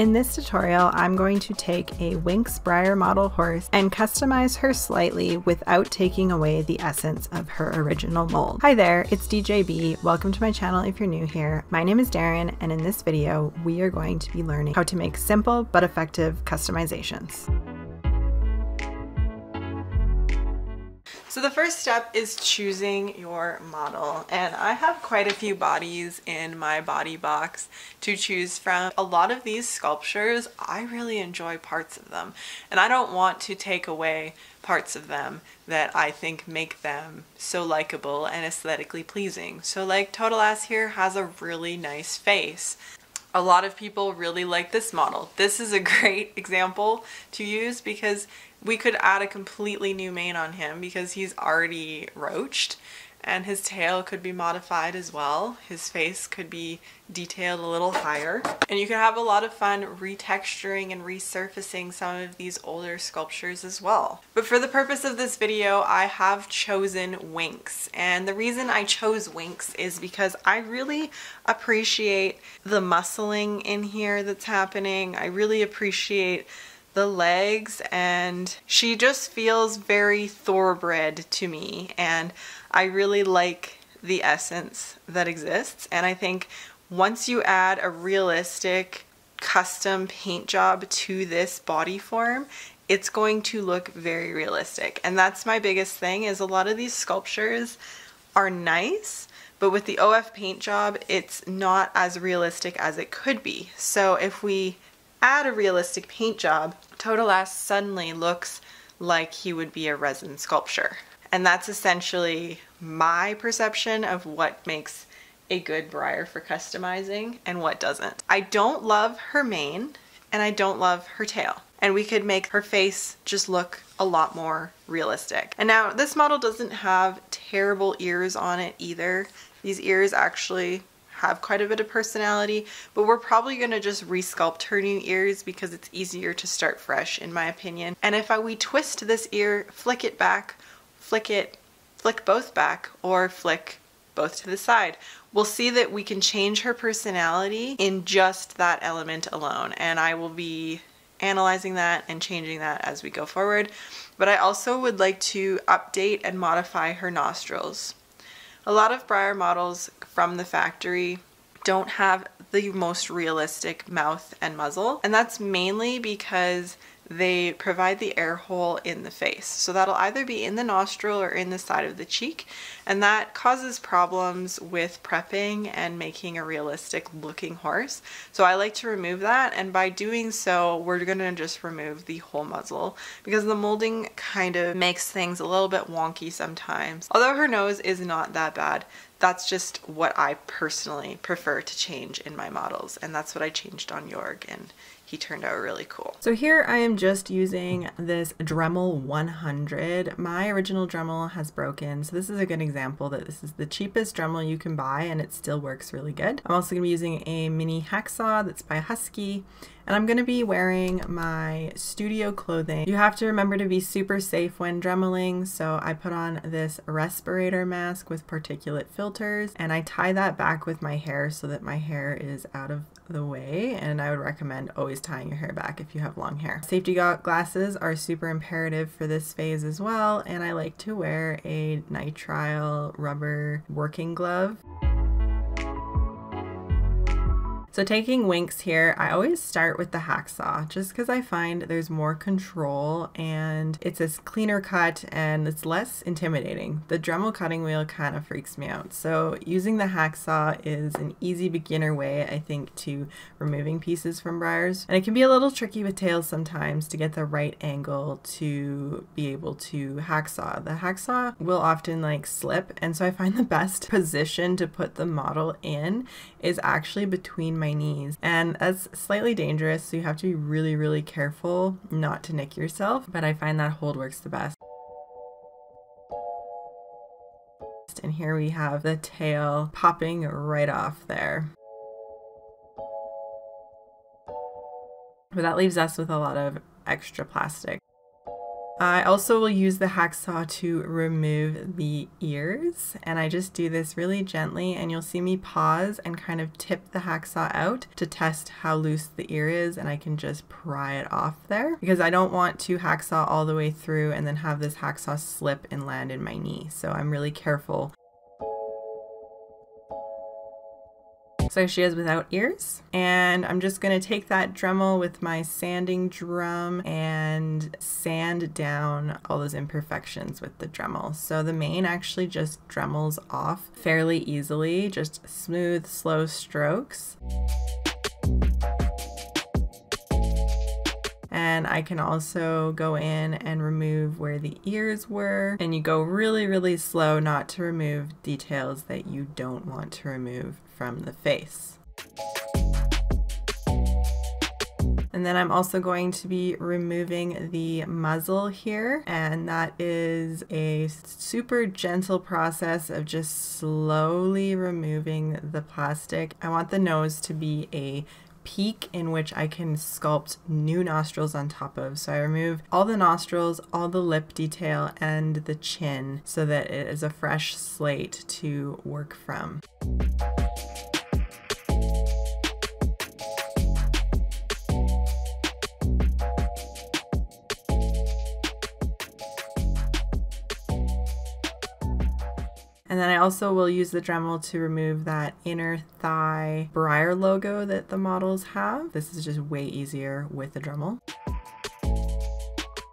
In this tutorial, I'm going to take a Winx Breyer model horse and customize her slightly without taking away the essence of her original mold. Hi there, it's DeeJayBe. Welcome to my channel if you're new here. My name is Darynn, and in this video, we are going to be learning how to make simple but effective customizations. So the first step is choosing your model and I have quite a few bodies in my body box to choose from. A lot of these sculptures, I really enjoy parts of them and I don't want to take away parts of them that I think make them so likable and aesthetically pleasing. So like Totilas here has a really nice face a lot of people really like this model. This is a great example to use because we could add a completely new mane on him because he's already roached and his tail could be modified as well. His face could be detailed a little higher. And you can have a lot of fun retexturing and resurfacing some of these older sculptures as well. But for the purpose of this video, I have chosen Winx. And the reason I chose Winx is because I really appreciate the muscling in here that's happening. I really appreciate the legs and she just feels very thoroughbred to me and I really like the essence that exists and I think once you add a realistic custom paint job to this body form it's going to look very realistic and that's my biggest thing is a lot of these sculptures are nice but with the OF paint job it's not as realistic as it could be. So if we add a realistic paint job, Totilas suddenly looks like he would be a resin sculpture. And that's essentially my perception of what makes a good Breyer for customizing and what doesn't. I don't love her mane and I don't love her tail. And we could make her face just look a lot more realistic. And now this model doesn't have terrible ears on it either. These ears actually have quite a bit of personality, but we're probably going to just resculpt her new ears because it's easier to start fresh in my opinion. And if I, we twist this ear, flick it back, flick it, flick both back, or flick both to the side, we'll see that we can change her personality in just that element alone. And I will be analyzing that and changing that as we go forward. But I also would like to update and modify her nostrils. A lot of Breyer models from the factory don't have the most realistic mouth and muzzle and that's mainly because they provide the air hole in the face. So that'll either be in the nostril or in the side of the cheek, and that causes problems with prepping and making a realistic looking horse. So I like to remove that, and by doing so, we're gonna just remove the whole muzzle because the molding kind of makes things a little bit wonky sometimes. Although her nose is not that bad, that's just what I personally prefer to change in my models, and that's what I changed on Jorg, and he turned out really cool. So here I am just using this Dremel 100. My original Dremel has broken, so this is a good example that this is the cheapest Dremel you can buy and it still works really good. I'm also going to be using a mini hacksaw that's by Husky, and I'm going to be wearing my studio clothing. You have to remember to be super safe when dremeling, so I put on this respirator mask with particulate filters, and I tie that back with my hair so that my hair is out of the way and I would recommend always tying your hair back if you have long hair. Safety glasses are super imperative for this phase as well and I like to wear a nitrile rubber working glove. So taking Winx here, I always start with the hacksaw just because I find there's more control and it's a cleaner cut and it's less intimidating. The Dremel cutting wheel kind of freaks me out. So using the hacksaw is an easy beginner way, I think, to removing pieces from Breyers. And it can be a little tricky with tails sometimes to get the right angle to be able to hacksaw. The hacksaw will often like slip and so I find the best position to put the model in is actually between my knees. And that's slightly dangerous, so you have to be really, really careful not to nick yourself. But I find that hold works the best. And here we have the tail popping right off there. But that leaves us with a lot of extra plastic. I also will use the hacksaw to remove the ears and I just do this really gently and you'll see me pause and kind of tip the hacksaw out to test how loose the ear is and I can just pry it off there because I don't want to hacksaw all the way through and then have this hacksaw slip and land in my knee. So I'm really careful So she is without ears. And I'm just going to take that Dremel with my sanding drum and sand down all those imperfections with the Dremel. So the mane actually just Dremels off fairly easily, just smooth, slow strokes. And I can also go in and remove where the ears were. And you go really, really slow not to remove details that you don't want to remove from the face. And then I'm also going to be removing the muzzle here. And that is a super gentle process of just slowly removing the plastic. I want the nose to be a peak in which I can sculpt new nostrils on top of. So I remove all the nostrils, all the lip detail, and the chin so that it is a fresh slate to work from. And then I also will use the Dremel to remove that inner thigh Breyer logo that the models have. This is just way easier with the Dremel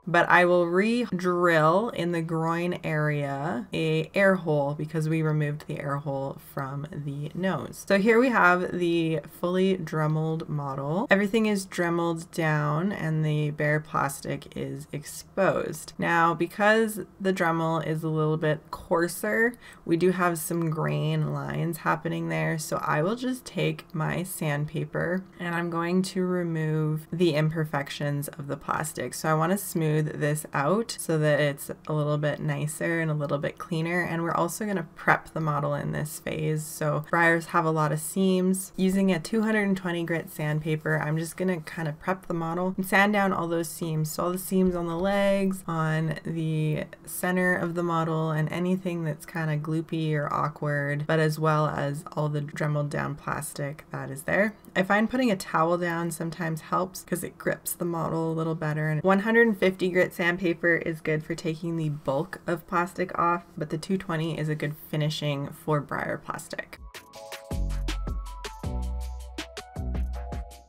but I will re-drill in the groin area a air hole because we removed the air hole from the nose. So here we have the fully Dremeled model. Everything is Dremeled down and the bare plastic is exposed. Now because the Dremel is a little bit coarser, we do have some grain lines happening there. So I will just take my sandpaper and I'm going to remove the imperfections of the plastic. So I want to smooth smooth this out so that it's a little bit nicer and a little bit cleaner. And we're also going to prep the model in this phase. So Breyers have a lot of seams. Using a 220 grit sandpaper, I'm just going to kind of prep the model and sand down all those seams. So all the seams on the legs, on the center of the model, and anything that's kind of gloopy or awkward, but as well as all the dremeled down plastic that is there. I find putting a towel down sometimes helps because it grips the model a little better. And 150 grit sandpaper is good for taking the bulk of plastic off, but the 220 is a good finishing for Breyer plastic.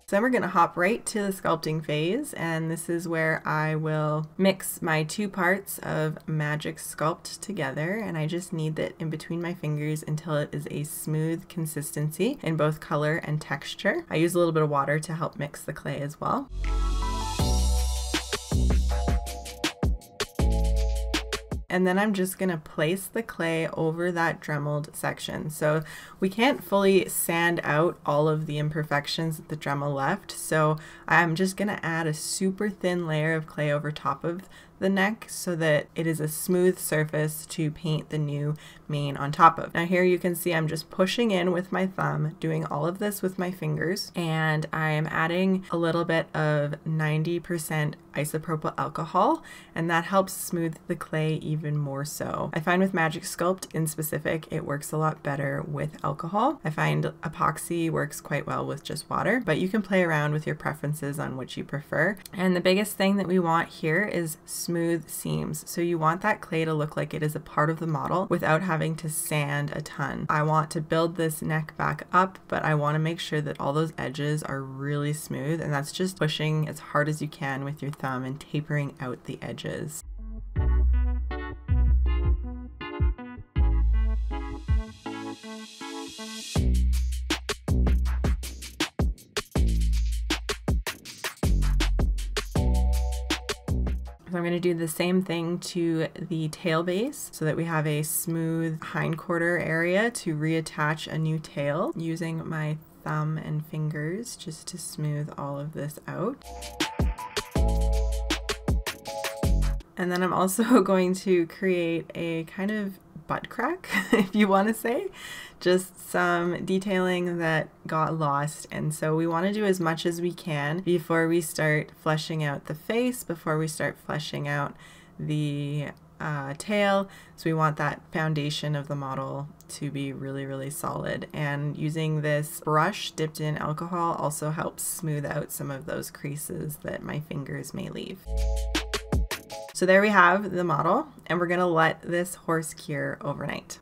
So then we're going to hop right to the sculpting phase and this is where I will mix my two parts of Magic Sculpt together and I just knead it in between my fingers until it is a smooth consistency in both color and texture. I use a little bit of water to help mix the clay as well. And then I'm just going to place the clay over that dremeled section. So we can't fully sand out all of the imperfections that the Dremel left, so I'm just going to add a super thin layer of clay over top of the neck so that it is a smooth surface to paint the new mane on top of. Now here you can see I'm just pushing in with my thumb, doing all of this with my fingers, and I am adding a little bit of 90% isopropyl alcohol, and that helps smooth the clay even more so. I find with Magic Sculpt in specific, it works a lot better with alcohol. I find epoxy works quite well with just water, but you can play around with your preferences on which you prefer. And the biggest thing that we want here is smooth seams. So you want that clay to look like it is a part of the model without having to sand a ton. I want to build this neck back up, but I want to make sure that all those edges are really smooth and that's just pushing as hard as you can with your thumb and tapering out the edges. So I'm going to do the same thing to the tail base so that we have a smooth hindquarter area to reattach a new tail using my thumb and fingers just to smooth all of this out. And then I'm also going to create a kind of butt crack, if you want to say. Just some detailing that got lost. And so we want to do as much as we can before we start fleshing out the face, before we start fleshing out the uh, tail. So we want that foundation of the model to be really, really solid. And using this brush dipped in alcohol also helps smooth out some of those creases that my fingers may leave. So there we have the model and we're gonna let this horse cure overnight.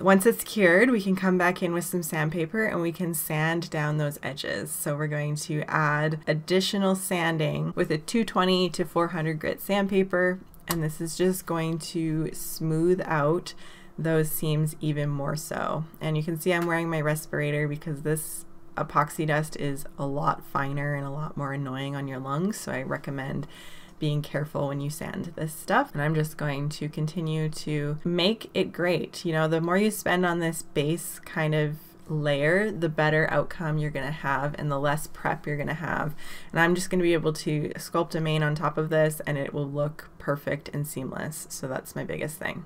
Once it's cured, we can come back in with some sandpaper and we can sand down those edges. So we're going to add additional sanding with a 220 to 400 grit sandpaper. And this is just going to smooth out those seams even more so. And you can see I'm wearing my respirator because this epoxy dust is a lot finer and a lot more annoying on your lungs. So I recommend being careful when you sand this stuff. And I'm just going to continue to make it great. You know, the more you spend on this base kind of layer, the better outcome you're going to have and the less prep you're going to have. And I'm just going to be able to sculpt a mane on top of this and it will look perfect and seamless. So that's my biggest thing.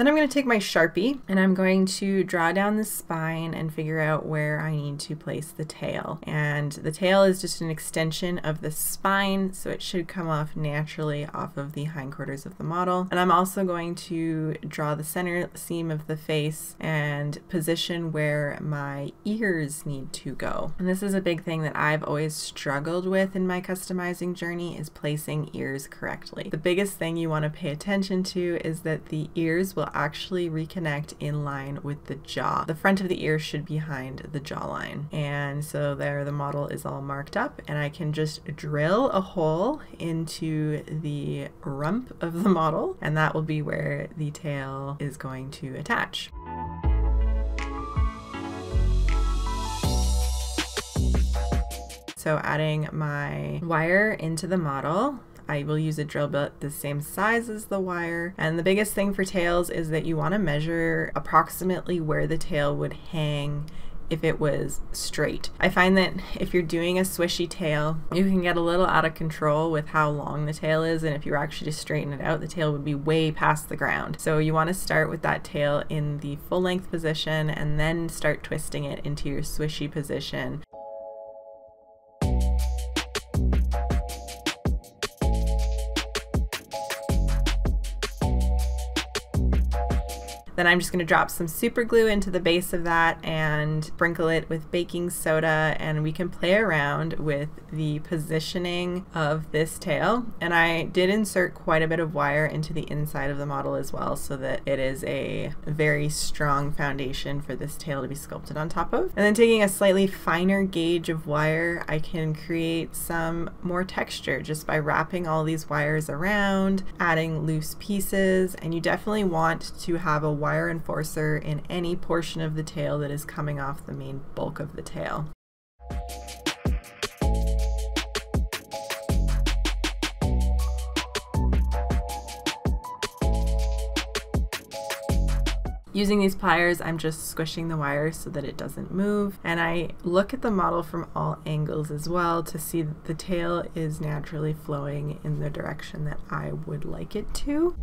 Then I'm going to take my Sharpie and I'm going to draw down the spine and figure out where I need to place the tail. And the tail is just an extension of the spine, so it should come off naturally off of the hindquarters of the model. And I'm also going to draw the center seam of the face and position where my ears need to go. And this is a big thing that I've always struggled with in my customizing journey is placing ears correctly. The biggest thing you want to pay attention to is that the ears will actually reconnect in line with the jaw. The front of the ear should be behind the jawline. And so there the model is all marked up and I can just drill a hole into the rump of the model and that will be where the tail is going to attach. So adding my wire into the model, I will use a drill bit the same size as the wire. And the biggest thing for tails is that you want to measure approximately where the tail would hang if it was straight. I find that if you're doing a swishy tail, you can get a little out of control with how long the tail is and if you were actually to straighten it out, the tail would be way past the ground. So you want to start with that tail in the full length position and then start twisting it into your swishy position. Then I'm just going to drop some super glue into the base of that and sprinkle it with baking soda and we can play around with the positioning of this tail. And I did insert quite a bit of wire into the inside of the model as well so that it is a very strong foundation for this tail to be sculpted on top of. And then taking a slightly finer gauge of wire, I can create some more texture just by wrapping all these wires around, adding loose pieces, and you definitely want to have a wire wire enforcer in any portion of the tail that is coming off the main bulk of the tail. Using these pliers, I'm just squishing the wire so that it doesn't move. And I look at the model from all angles as well to see that the tail is naturally flowing in the direction that I would like it to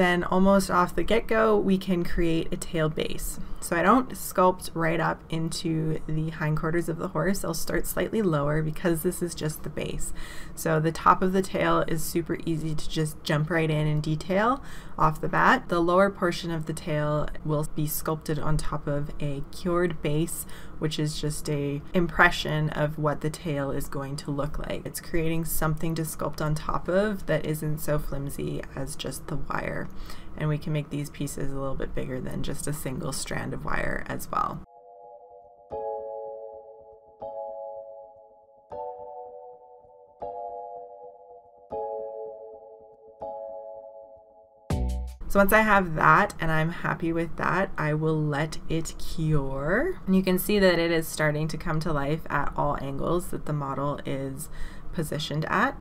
then almost off the get-go, we can create a tail base. So I don't sculpt right up into the hindquarters of the horse. I'll start slightly lower because this is just the base. So the top of the tail is super easy to just jump right in and detail off the bat. The lower portion of the tail will be sculpted on top of a cured base which is just a impression of what the tail is going to look like. It's creating something to sculpt on top of that isn't so flimsy as just the wire. And we can make these pieces a little bit bigger than just a single strand of wire as well. So once I have that and I'm happy with that, I will let it cure. And you can see that it is starting to come to life at all angles that the model is positioned at.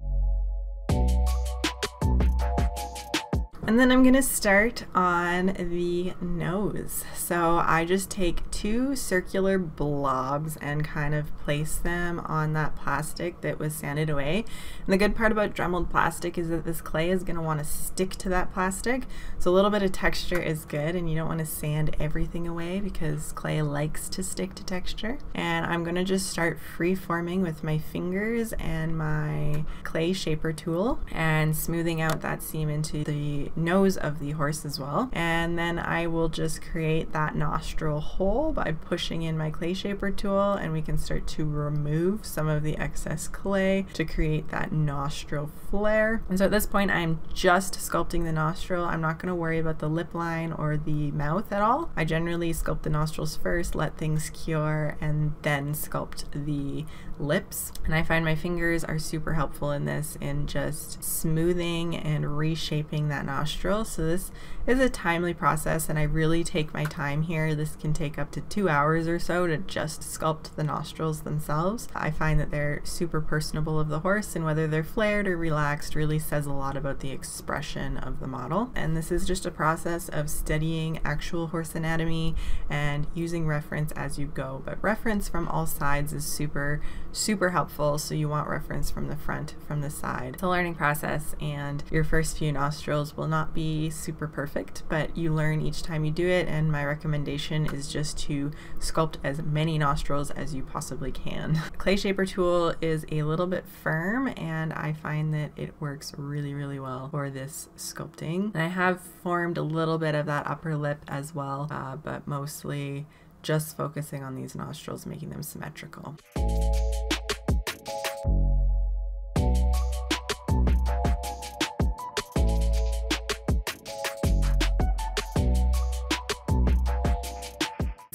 And then I'm going to start on the nose. So I just take two circular blobs and kind of place them on that plastic that was sanded away. And the good part about Dremeled plastic is that this clay is going to want to stick to that plastic. So a little bit of texture is good and you don't want to sand everything away because clay likes to stick to texture. And I'm going to just start free forming with my fingers and my clay shaper tool and smoothing out that seam into the nose of the horse as well. And then I will just create that nostril hole by pushing in my clay shaper tool and we can start to remove some of the excess clay to create that nostril flare. And so at this point I'm just sculpting the nostril. I'm not going to worry about the lip line or the mouth at all. I generally sculpt the nostrils first, let things cure, and then sculpt the lips. And I find my fingers are super helpful in this in just smoothing and reshaping that nostril. So this is a timely process and I really take my time here. This can take up to two hours or so to just sculpt the nostrils themselves. I find that they're super personable of the horse and whether they're flared or relaxed really says a lot about the expression of the model. And this is just a process of studying actual horse anatomy and using reference as you go. But reference from all sides is super super helpful. So you want reference from the front, from the side. It's a learning process and your first few nostrils will not be super perfect, but you learn each time you do it. And my recommendation is just to sculpt as many nostrils as you possibly can. Clay Shaper tool is a little bit firm and I find that it works really, really well for this sculpting. And I have formed a little bit of that upper lip as well, uh, but mostly just focusing on these nostrils, making them symmetrical.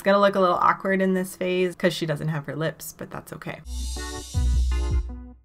Gonna look a little awkward in this phase because she doesn't have her lips, but that's okay.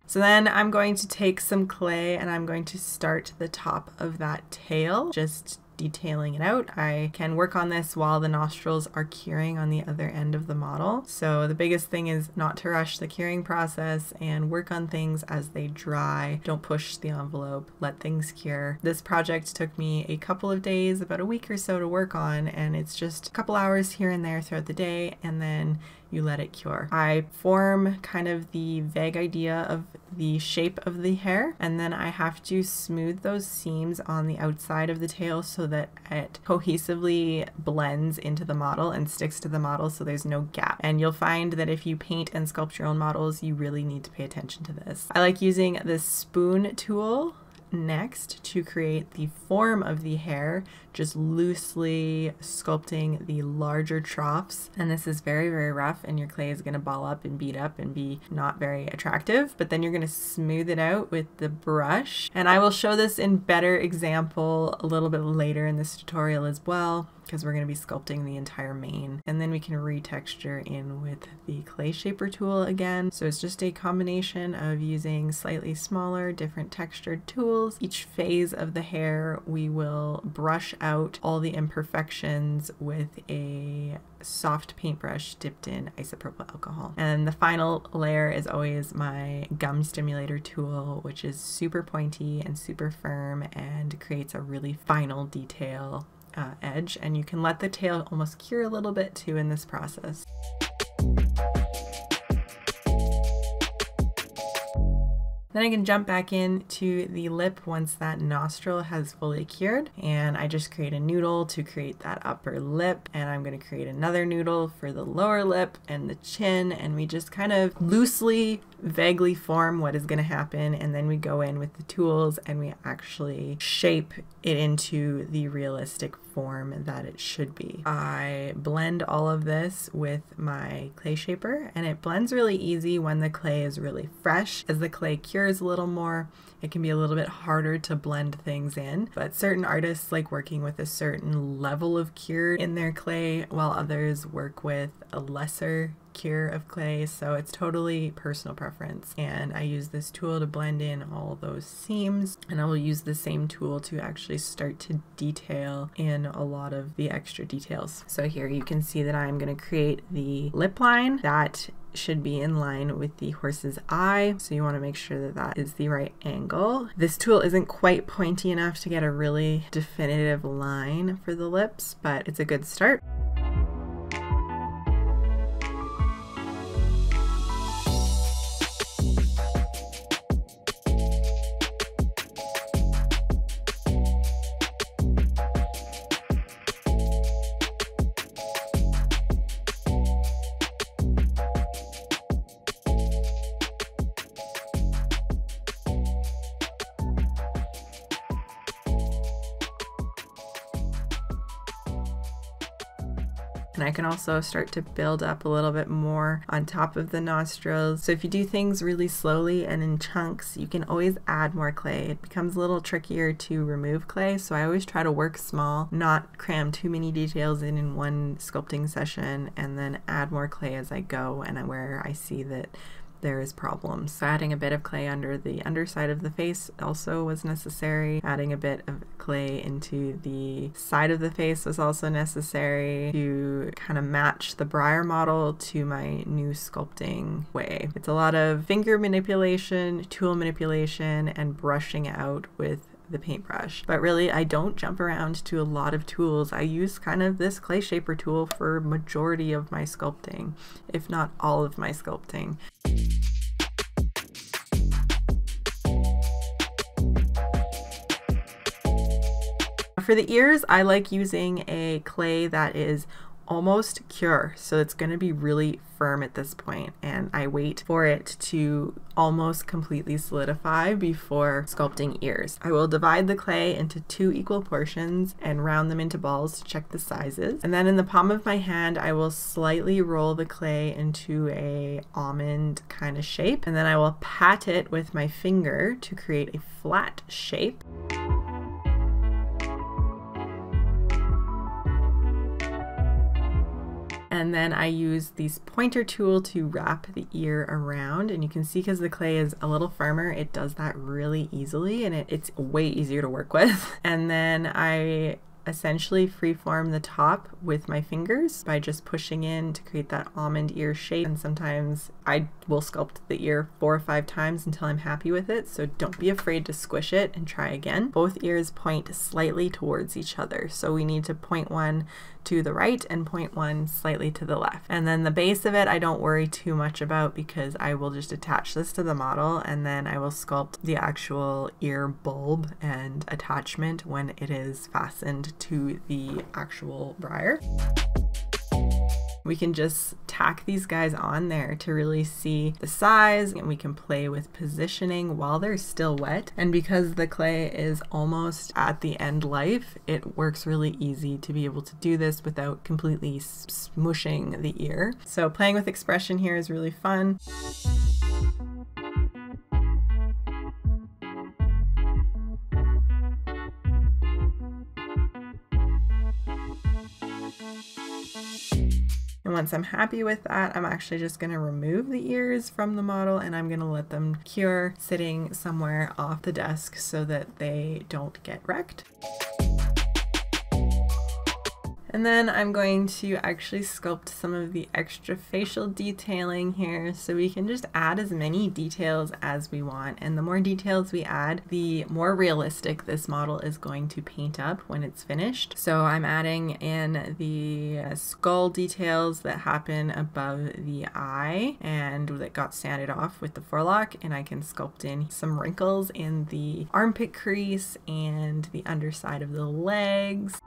So then I'm going to take some clay and I'm going to start the top of that tail, just detailing it out. I can work on this while the nostrils are curing on the other end of the model. So the biggest thing is not to rush the curing process and work on things as they dry. Don't push the envelope, let things cure. This project took me a couple of days, about a week or so to work on, and it's just a couple hours here and there throughout the day, and then you let it cure. I form kind of the vague idea of the shape of the hair and then I have to smooth those seams on the outside of the tail so that it cohesively blends into the model and sticks to the model so there's no gap. And you'll find that if you paint and sculpt your own models, you really need to pay attention to this. I like using this spoon tool next to create the form of the hair, just loosely sculpting the larger troughs. And this is very, very rough and your clay is gonna ball up and beat up and be not very attractive, but then you're gonna smooth it out with the brush. And I will show this in better example a little bit later in this tutorial as well because we're going to be sculpting the entire mane. And then we can retexture in with the clay shaper tool again. So it's just a combination of using slightly smaller, different textured tools. Each phase of the hair, we will brush out all the imperfections with a soft paintbrush dipped in isopropyl alcohol. And the final layer is always my gum stimulator tool, which is super pointy and super firm and creates a really final detail uh, edge and you can let the tail almost cure a little bit too in this process. Then I can jump back into the lip once that nostril has fully cured. And I just create a noodle to create that upper lip. And I'm going to create another noodle for the lower lip and the chin. And we just kind of loosely vaguely form what is going to happen. And then we go in with the tools and we actually shape it into the realistic form that it should be. I blend all of this with my clay shaper. And it blends really easy when the clay is really fresh. As the clay cures a little more, it can be a little bit harder to blend things in, but certain artists like working with a certain level of cure in their clay while others work with a lesser cure of clay, so it's totally personal preference. And I use this tool to blend in all those seams, and I will use the same tool to actually start to detail in a lot of the extra details. So here you can see that I'm going to create the lip line that should be in line with the horse's eye. So you want to make sure that that is the right angle. This tool isn't quite pointy enough to get a really definitive line for the lips, but it's a good start. And I can also start to build up a little bit more on top of the nostrils. So if you do things really slowly and in chunks, you can always add more clay. It becomes a little trickier to remove clay. So I always try to work small, not cram too many details in in one sculpting session and then add more clay as I go and where I see that there is problems. So adding a bit of clay under the underside of the face also was necessary. Adding a bit of clay into the side of the face was also necessary to kind of match the Breyer model to my new sculpting way. It's a lot of finger manipulation, tool manipulation, and brushing out with the paintbrush. But really, I don't jump around to a lot of tools. I use kind of this clay shaper tool for majority of my sculpting, if not all of my sculpting. For the ears, I like using a clay that is almost cure. So it's going to be really firm at this point and I wait for it to almost completely solidify before sculpting ears. I will divide the clay into two equal portions and round them into balls to check the sizes. And then in the palm of my hand, I will slightly roll the clay into a almond kind of shape. And then I will pat it with my finger to create a flat shape. And then I use this pointer tool to wrap the ear around and you can see because the clay is a little firmer it does that really easily and it, it's way easier to work with and then I essentially freeform the top with my fingers by just pushing in to create that almond ear shape. And sometimes I will sculpt the ear four or five times until I'm happy with it. So don't be afraid to squish it and try again. Both ears point slightly towards each other. So we need to point one to the right and point one slightly to the left. And then the base of it, I don't worry too much about because I will just attach this to the model and then I will sculpt the actual ear bulb and attachment when it is fastened to the actual Breyer. We can just tack these guys on there to really see the size and we can play with positioning while they're still wet. And because the clay is almost at the end life, it works really easy to be able to do this without completely smushing the ear. So playing with expression here is really fun. And once I'm happy with that, I'm actually just going to remove the ears from the model and I'm going to let them cure sitting somewhere off the desk so that they don't get wrecked. And then I'm going to actually sculpt some of the extra facial detailing here so we can just add as many details as we want. And the more details we add, the more realistic this model is going to paint up when it's finished. So I'm adding in the skull details that happen above the eye and that got sanded off with the forelock and I can sculpt in some wrinkles in the armpit crease and the underside of the legs.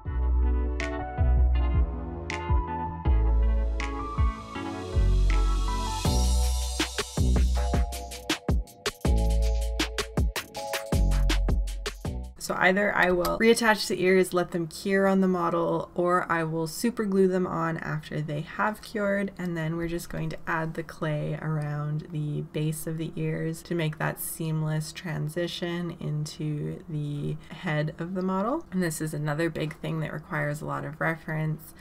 So either I will reattach the ears, let them cure on the model, or I will super glue them on after they have cured. And then we're just going to add the clay around the base of the ears to make that seamless transition into the head of the model. And this is another big thing that requires a lot of reference.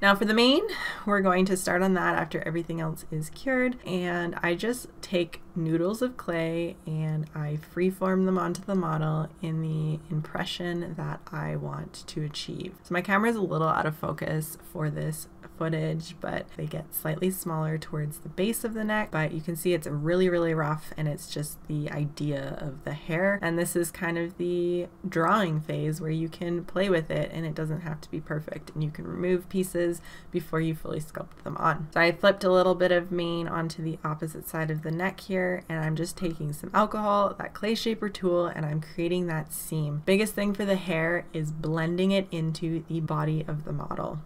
Now for the mane, we're going to start on that after everything else is cured. And I just take noodles of clay and I freeform them onto the model in the impression that I want to achieve. So my camera is a little out of focus for this footage, but they get slightly smaller towards the base of the neck. But you can see it's really, really rough and it's just the idea of the hair. And this is kind of the drawing phase where you can play with it and it doesn't have to be perfect. And you can remove pieces before you fully sculpt them on. So I flipped a little bit of mane onto the opposite side of the neck here and I'm just taking some alcohol, that clay shaper tool, and I'm creating that seam. Biggest thing for the hair is blending it into the body of the model.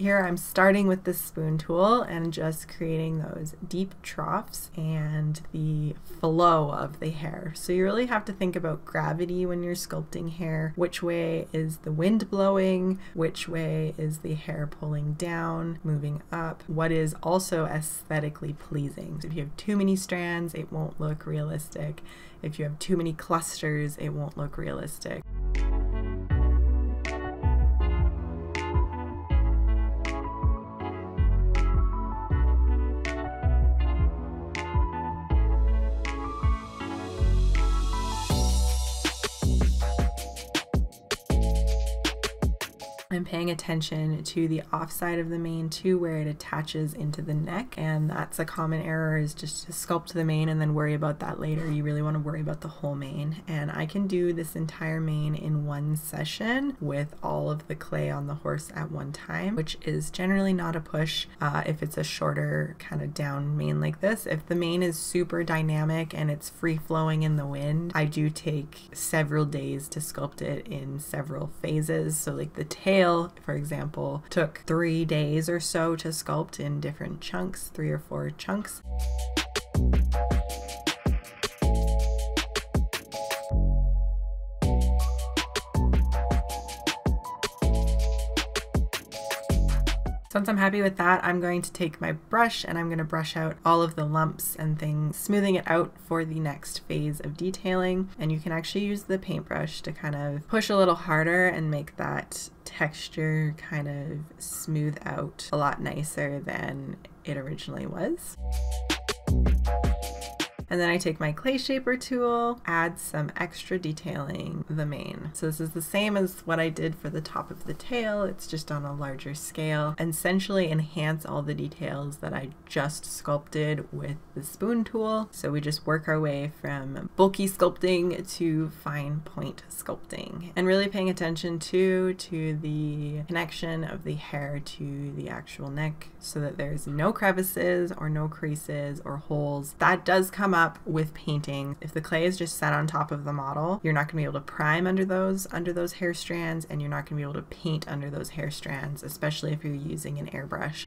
Here I'm starting with the spoon tool and just creating those deep troughs and the flow of the hair. So you really have to think about gravity when you're sculpting hair. Which way is the wind blowing? Which way is the hair pulling down, moving up? What is also aesthetically pleasing? If you have too many strands, it won't look realistic. If you have too many clusters, it won't look realistic. Attention to the offside of the mane too, where it attaches into the neck. And that's a common error is just to sculpt the mane and then worry about that later. You really want to worry about the whole mane. And I can do this entire mane in one session with all of the clay on the horse at one time, which is generally not a push uh, if it's a shorter kind of down mane like this. If the mane is super dynamic and it's free flowing in the wind, I do take several days to sculpt it in several phases. So like the tail for example, took three days or so to sculpt in different chunks, three or four chunks. Once I'm happy with that, I'm going to take my brush and I'm going to brush out all of the lumps and things, smoothing it out for the next phase of detailing. And you can actually use the paintbrush to kind of push a little harder and make that texture kind of smooth out a lot nicer than it originally was. And then I take my clay shaper tool, add some extra detailing the mane. So this is the same as what I did for the top of the tail, it's just on a larger scale. And essentially enhance all the details that I just sculpted with the spoon tool. So we just work our way from bulky sculpting to fine point sculpting. And really paying attention too to the connection of the hair to the actual neck so that there's no crevices or no creases or holes. That does come up up with painting. If the clay is just set on top of the model, you're not going to be able to prime under those under those hair strands and you're not going to be able to paint under those hair strands, especially if you're using an airbrush.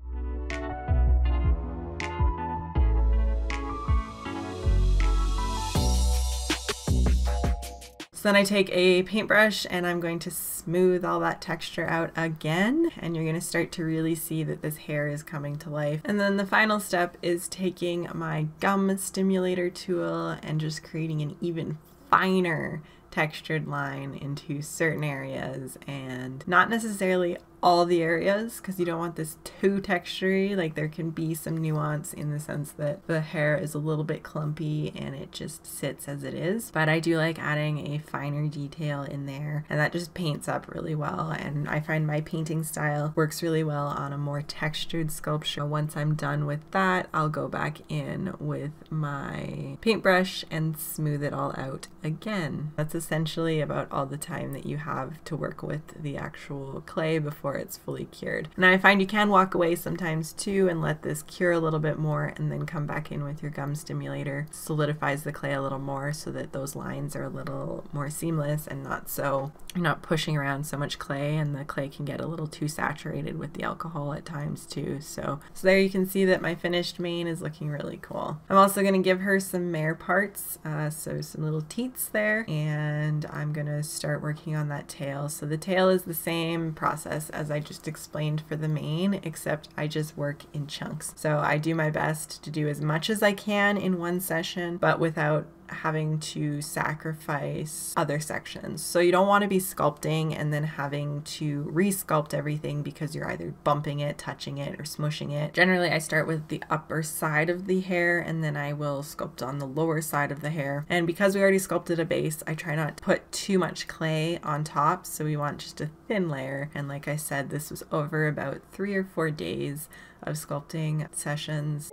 So then I take a paintbrush and I'm going to smooth all that texture out again and you're going to start to really see that this hair is coming to life. And then the final step is taking my gum stimulator tool and just creating an even finer textured line into certain areas and not necessarily all the areas because you don't want this too textury. Like there can be some nuance in the sense that the hair is a little bit clumpy and it just sits as it is. But I do like adding a finer detail in there and that just paints up really well. And I find my painting style works really well on a more textured sculpture. Once I'm done with that, I'll go back in with my paintbrush and smooth it all out again. That's essentially about all the time that you have to work with the actual clay before before it's fully cured. And I find you can walk away sometimes too and let this cure a little bit more and then come back in with your gum stimulator. Solidifies the clay a little more so that those lines are a little more seamless and not so, you're not pushing around so much clay and the clay can get a little too saturated with the alcohol at times too. So, so there you can see that my finished mane is looking really cool. I'm also going to give her some mare parts, uh, so some little teats there, and I'm going to start working on that tail. So the tail is the same process as as I just explained for the mane, except I just work in chunks. So I do my best to do as much as I can in one session, but without having to sacrifice other sections. So you don't want to be sculpting and then having to re-sculpt everything because you're either bumping it, touching it, or smushing it. Generally, I start with the upper side of the hair and then I will sculpt on the lower side of the hair. And because we already sculpted a base, I try not to put too much clay on top. So we want just a thin layer. And like I said, this was over about three or four days of sculpting sessions.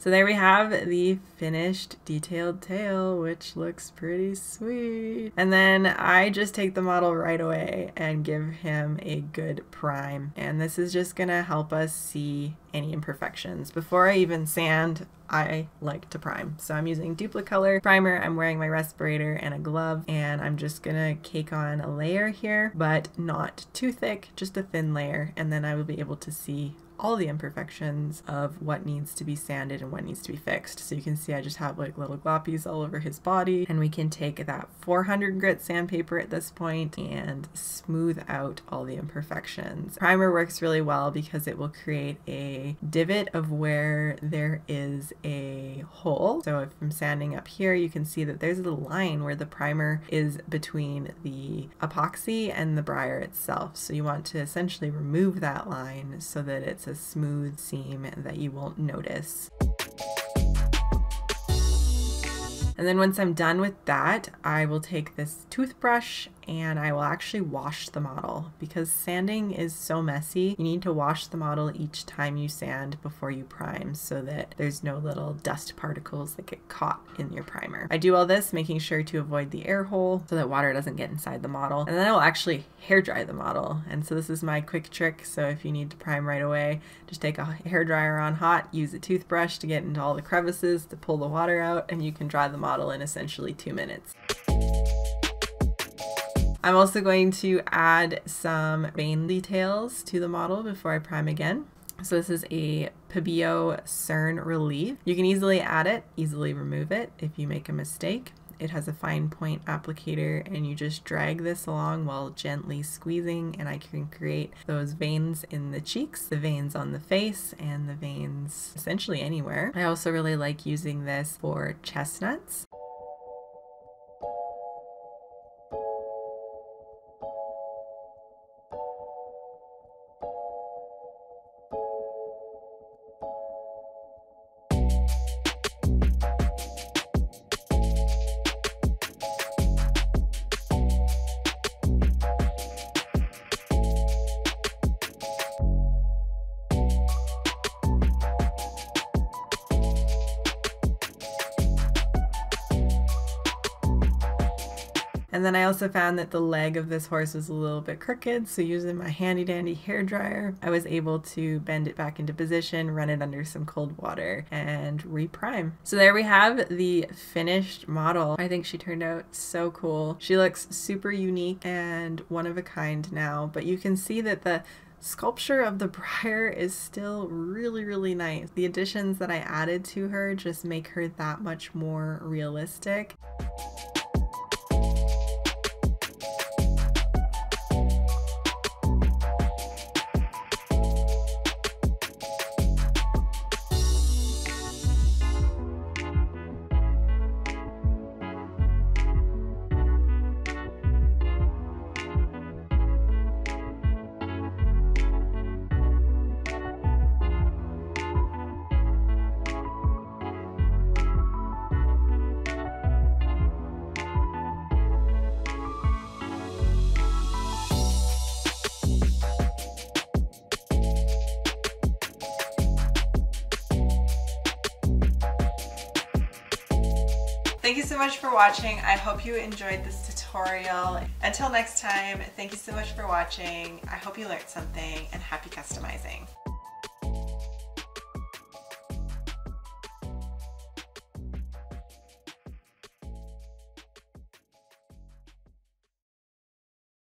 So there we have the finished detailed tail, which looks pretty sweet. And then I just take the model right away and give him a good prime. And this is just gonna help us see any imperfections. Before I even sand, I like to prime. So I'm using Duplicolor primer. I'm wearing my respirator and a glove and I'm just gonna cake on a layer here, but not too thick, just a thin layer. And then I will be able to see all the imperfections of what needs to be sanded and what needs to be fixed. So you can see I just have like little gloppies all over his body and we can take that 400 grit sandpaper at this point and smooth out all the imperfections. Primer works really well because it will create a divot of where there is a hole. So if I'm sanding up here, you can see that there's a line where the primer is between the epoxy and the Breyer itself. So you want to essentially remove that line so that it's a smooth seam that you won't notice. And then once I'm done with that, I will take this toothbrush and I will actually wash the model because sanding is so messy. You need to wash the model each time you sand before you prime so that there's no little dust particles that get caught in your primer. I do all this making sure to avoid the air hole so that water doesn't get inside the model. And then I will actually hair dry the model. And so this is my quick trick. So if you need to prime right away, just take a hair dryer on hot, use a toothbrush to get into all the crevices to pull the water out, and you can dry the model in essentially two minutes. I'm also going to add some vein details to the model before I prime again. So this is a Pebeo Cerne Relief. You can easily add it, easily remove it if you make a mistake. It has a fine point applicator and you just drag this along while gently squeezing and I can create those veins in the cheeks, the veins on the face, and the veins essentially anywhere. I also really like using this for chestnuts. And then I also found that the leg of this horse was a little bit crooked, so using my handy dandy hair dryer, I was able to bend it back into position, run it under some cold water, and reprime. So there we have the finished model. I think she turned out so cool. She looks super unique and one of a kind now, but you can see that the sculpture of the Breyer is still really really nice. The additions that I added to her just make her that much more realistic. Much for watching. I hope you enjoyed this tutorial. Until next time, thank you so much for watching. I hope you learned something and happy customizing.